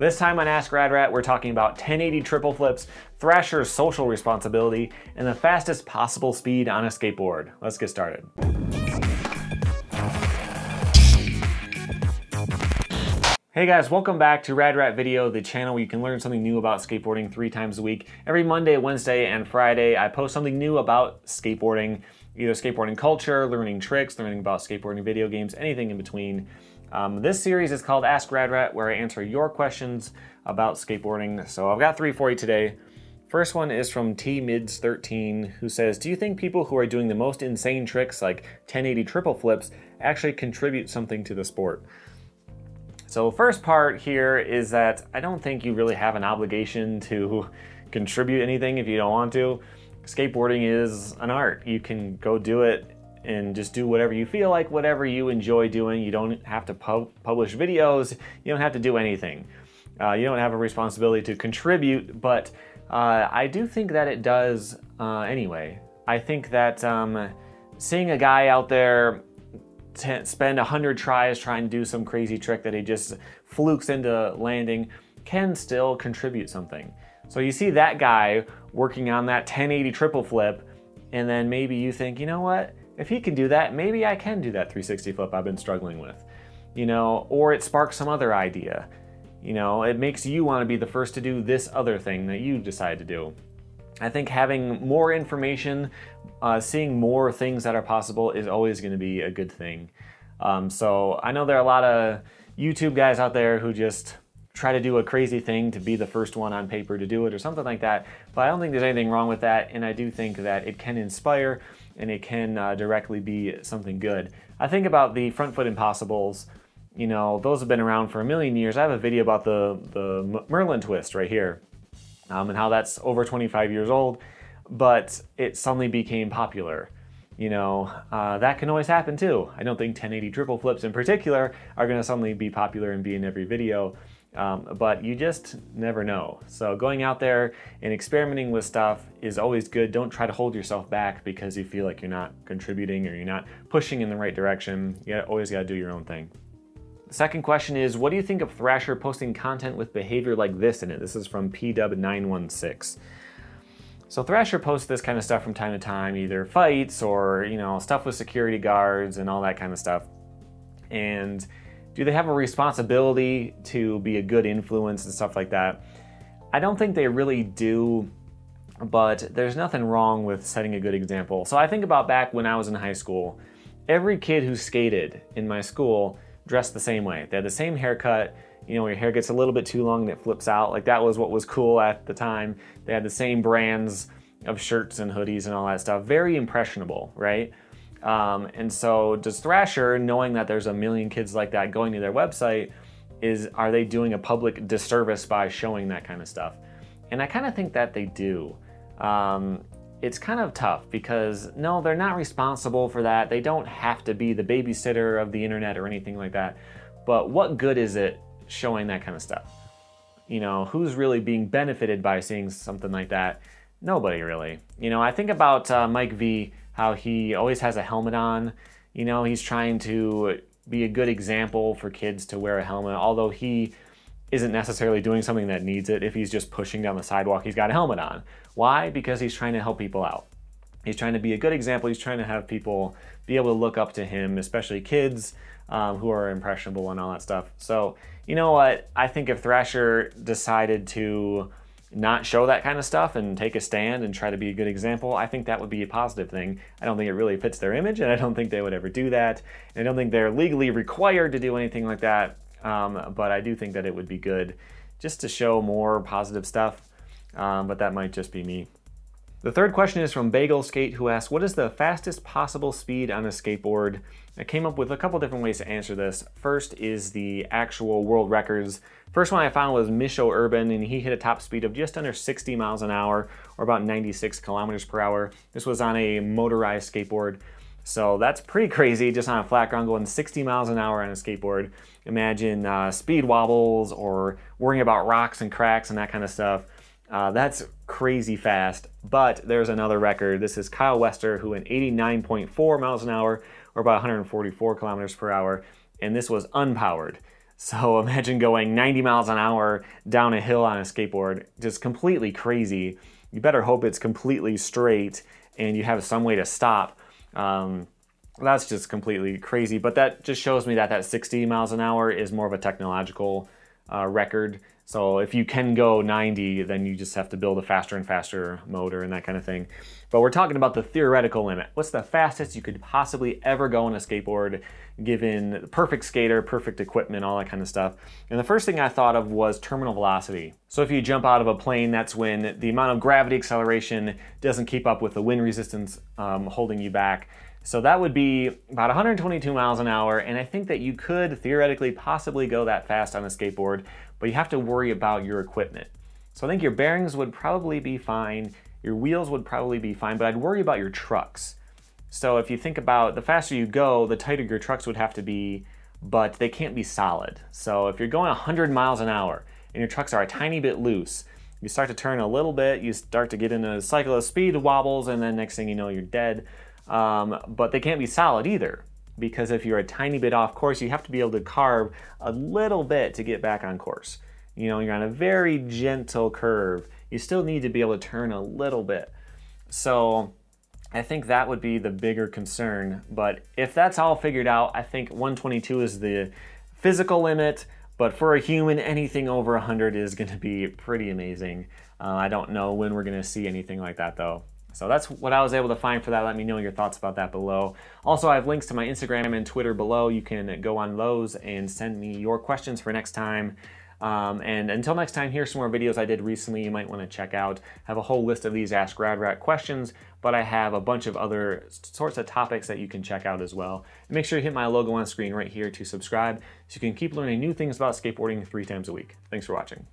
This time on Ask Rad Rat, we're talking about 1080 triple flips, Thrasher's social responsibility, and the fastest possible speed on a skateboard. Let's get started. Hey guys, welcome back to Rad Rat Video, the channel where you can learn something new about skateboarding three times a week. Every Monday, Wednesday, and Friday, I post something new about skateboarding, either skateboarding culture, learning tricks, learning about skateboarding video games, anything in between. Um, this series is called Ask Rad Rat, where I answer your questions about skateboarding. So I've got three for you today. First one is from T Mids 13, who says, "Do you think people who are doing the most insane tricks, like 1080 triple flips, actually contribute something to the sport?" So first part here is that I don't think you really have an obligation to contribute anything if you don't want to. Skateboarding is an art. You can go do it and just do whatever you feel like, whatever you enjoy doing. You don't have to publish videos. You don't have to do anything. Uh, you don't have a responsibility to contribute, but uh, I do think that it does uh, anyway. I think that um, seeing a guy out there spend 100 tries trying to do some crazy trick that he just flukes into landing can still contribute something. So you see that guy working on that 1080 triple flip, and then maybe you think, you know what? If he can do that, maybe I can do that 360 flip I've been struggling with. You know, or it sparks some other idea. You know, it makes you want to be the first to do this other thing that you decide to do. I think having more information, uh, seeing more things that are possible is always going to be a good thing. Um, so I know there are a lot of YouTube guys out there who just try to do a crazy thing to be the first one on paper to do it or something like that. But I don't think there's anything wrong with that, and I do think that it can inspire and it can uh, directly be something good. I think about the front foot impossibles. You know, those have been around for a million years. I have a video about the the Merlin twist right here, um, and how that's over 25 years old, but it suddenly became popular. You know, uh, that can always happen too. I don't think 1080 triple flips in particular are going to suddenly be popular and be in every video. Um, but you just never know. So going out there and experimenting with stuff is always good. Don't try to hold yourself back because you feel like you're not contributing or you're not pushing in the right direction. You always got to do your own thing. Second question is, what do you think of Thrasher posting content with behavior like this in it? This is from PW916. So Thrasher posts this kind of stuff from time to time, either fights or, you know, stuff with security guards and all that kind of stuff. And do they have a responsibility to be a good influence and stuff like that? I don't think they really do, but there's nothing wrong with setting a good example. So I think about back when I was in high school, every kid who skated in my school dressed the same way. They had the same haircut. You know, your hair gets a little bit too long and it flips out. Like that was what was cool at the time. They had the same brands of shirts and hoodies and all that stuff. Very impressionable, right? Um, and so does Thrasher, knowing that there's a million kids like that going to their website, is are they doing a public disservice by showing that kind of stuff? And I kind of think that they do. Um, it's kind of tough because no, they're not responsible for that. They don't have to be the babysitter of the internet or anything like that. But what good is it showing that kind of stuff? You know, who's really being benefited by seeing something like that? Nobody really. You know, I think about uh, Mike V how he always has a helmet on. You know, he's trying to be a good example for kids to wear a helmet, although he isn't necessarily doing something that needs it. If he's just pushing down the sidewalk, he's got a helmet on. Why? Because he's trying to help people out. He's trying to be a good example. He's trying to have people be able to look up to him, especially kids um, who are impressionable and all that stuff. So, you know what? I think if Thrasher decided to not show that kind of stuff and take a stand and try to be a good example, I think that would be a positive thing. I don't think it really fits their image, and I don't think they would ever do that. And I don't think they're legally required to do anything like that. Um, but I do think that it would be good just to show more positive stuff. Um, but that might just be me. The third question is from Bagel Skate, who asks, What is the fastest possible speed on a skateboard? I came up with a couple different ways to answer this. First is the actual world records. First one I found was Mischo Erban, and he hit a top speed of just under 60 miles an hour, or about 96 kilometers per hour. This was on a motorized skateboard. So that's pretty crazy just on a flat ground going 60 miles an hour on a skateboard. Imagine uh, speed wobbles or worrying about rocks and cracks and that kind of stuff. Uh, that's crazy fast. But there's another record. This is Kyle Wester, who in 89.4 miles an hour, or about 144 kilometers per hour, and this was unpowered. So imagine going 90 miles an hour down a hill on a skateboard, just completely crazy. You better hope it's completely straight and you have some way to stop. Um, that's just completely crazy. But that just shows me that that 60 miles an hour is more of a technological uh, record. So if you can go 90, then you just have to build a faster and faster motor and that kind of thing. But we're talking about the theoretical limit. What's the fastest you could possibly ever go on a skateboard given perfect skater, perfect equipment, all that kind of stuff. And the first thing I thought of was terminal velocity. So if you jump out of a plane, that's when the amount of gravity acceleration doesn't keep up with the wind resistance um, holding you back. So that would be about 122 miles an hour, and I think that you could theoretically possibly go that fast on a skateboard, but you have to worry about your equipment. So I think your bearings would probably be fine, your wheels would probably be fine, but I'd worry about your trucks. So if you think about the faster you go, the tighter your trucks would have to be, but they can't be solid. So if you're going 100 miles an hour and your trucks are a tiny bit loose, you start to turn a little bit, you start to get into a cycle of speed wobbles, and then next thing you know, you're dead. Um, but they can't be solid either because if you're a tiny bit off course, you have to be able to carve a little bit to get back on course. You know, you're on a very gentle curve. You still need to be able to turn a little bit. So I think that would be the bigger concern. But if that's all figured out, I think 122 is the physical limit. But for a human, anything over 100 is going to be pretty amazing. Uh, I don't know when we're going to see anything like that though. So that's what I was able to find for that. Let me know your thoughts about that below. Also, I have links to my Instagram and Twitter below. You can go on those and send me your questions for next time. Um, and until next time, here's some more videos I did recently you might want to check out. I have a whole list of these Ask Rad Rat questions, but I have a bunch of other sorts of topics that you can check out as well. And make sure you hit my logo on screen right here to subscribe so you can keep learning new things about skateboarding three times a week. Thanks for watching.